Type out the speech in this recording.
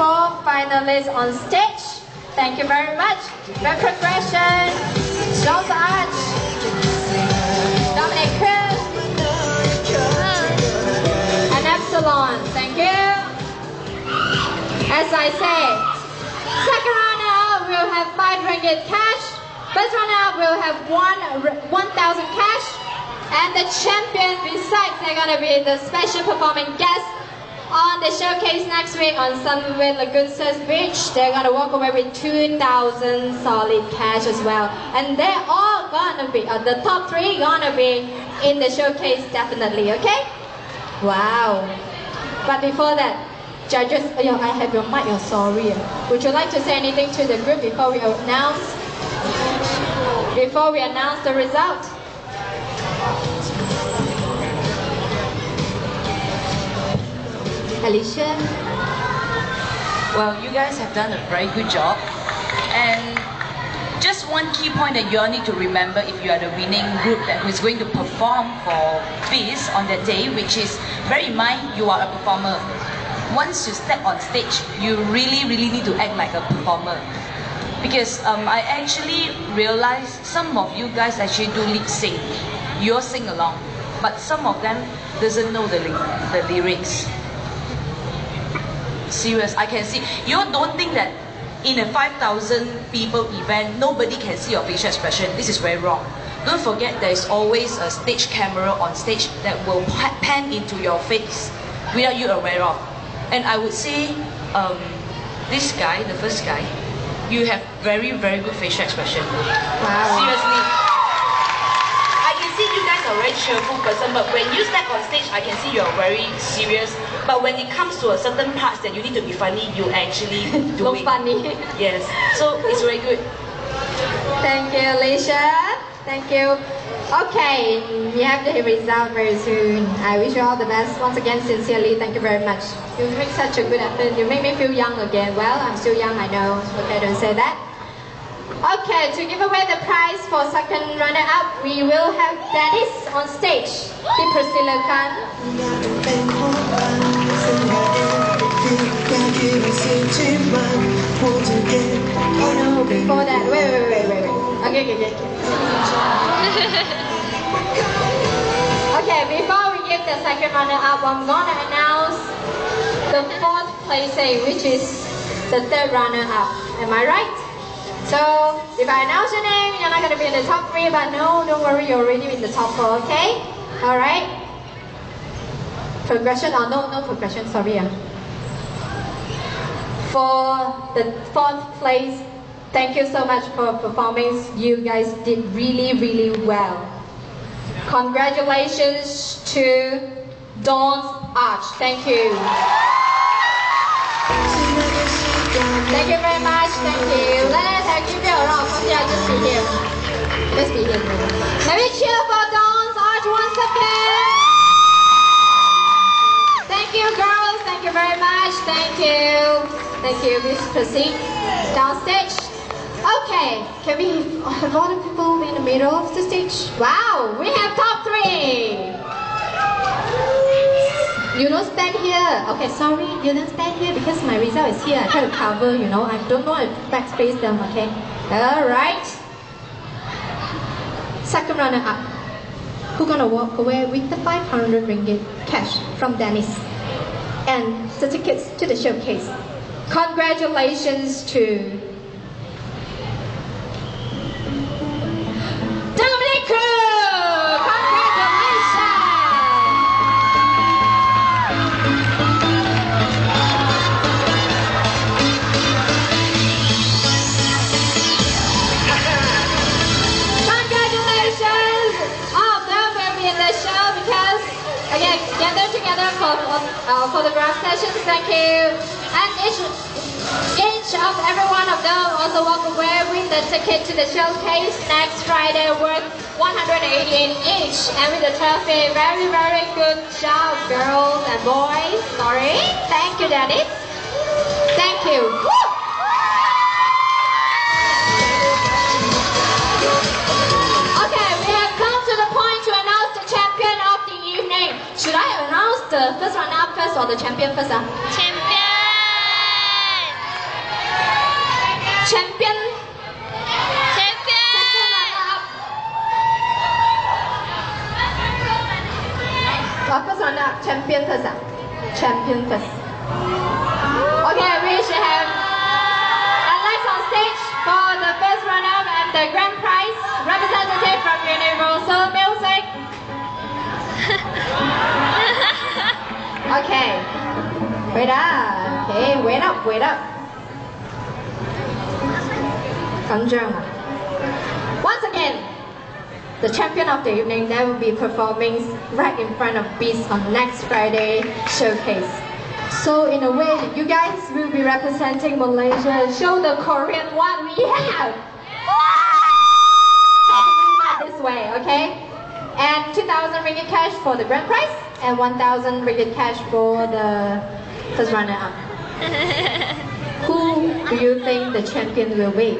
four finalists on stage. Thank you very much. Red Progression, Jones Arch, Dominic Cruz, uh, and Epsilon. Thank you. As I say, second runner up will have 5 ringgit cash. First runner up will have one 1,000 cash. And the champion besides they're gonna be the special performing guest the showcase next week on Sunway Lagoon Surf Beach. They're gonna walk away with 2,000 solid cash as well. And they're all gonna be, uh, the top three gonna be in the showcase definitely, okay? Wow. But before that, judges, oh, yeah, I have your mic, you're sorry. Would you like to say anything to the group before we announce? Before we announce the result? Alicia? Well, you guys have done a very good job. And just one key point that you all need to remember if you are the winning group that is going to perform for Fizz on that day, which is, bear in mind, you are a performer. Once you step on stage, you really, really need to act like a performer. Because um, I actually realized some of you guys actually do lip sync. You all sing along, but some of them doesn't know the, the lyrics serious. I can see. You don't think that in a 5,000 people event, nobody can see your facial expression. This is very wrong. Don't forget there is always a stage camera on stage that will pan into your face without you aware of. And I would say, um, this guy, the first guy, you have very, very good facial expression. Wow. Seriously see you guys are a very cheerful person, but when you step on stage, I can see you're very serious. But when it comes to a certain parts that you need to be funny, you actually do Look it. funny. Yes. So it's very good. Thank you, Alicia. Thank you. Okay, we have the result very soon. I wish you all the best. Once again, sincerely, thank you very much. You make such a good effort. You make me feel young again. Well, I'm still young, I know. Okay, don't say that. Okay, to give away the prize for second runner-up, we will have Dennis on stage. No, before that, wait, wait, wait, wait, wait. Okay, okay, okay. okay, before we give the second runner-up, I'm gonna announce the fourth place, which is the third runner-up. Am I right? So if I announce your name, you're not going to be in the top three, but no, don't worry, you're already in the top four, okay? All right? Progression, oh no, no progression, sorry. Uh. For the fourth place, thank you so much for performing. You guys did really, really well. Congratulations to Dawn's Arch. Thank you. Just be here. Let me cheer for Dawn's Arch once again. Thank you, girls. Thank you very much. Thank you. Thank you. Please proceed downstage. Okay, can we have all the people in the middle of the stage? Wow, we have top three. You don't stand here. Okay, sorry, you don't stand here because my result is here. I try to cover, you know. I don't know to backspace them, okay? Alright. Second runner up. Who gonna walk away with the 500 ringgit cash from Dennis and the tickets to the showcase? Congratulations to together for uh, photograph sessions. Thank you. And each, each of every one of them also walk away with the ticket to the showcase next Friday worth 188 each. And with the trophy, very, very good job, girls and boys. Sorry. Thank you, Daddy. Thank you. Woo! for the champion first? Ah. Champion! Champion! Champion! Champion! First runner up. Champion first. Uh? Champion first. Okay. Wait up. Hey, wait up, wait up. once again, the champion of the evening will be performing right in front of Beast on next Friday showcase. So in a way, you guys will be representing Malaysia and show the Korean what we have. this way, okay? And 2,000 ringgit cash for the grand prize and 1,000 ringgit cash for the first runner-up. Who do you think the champion will be?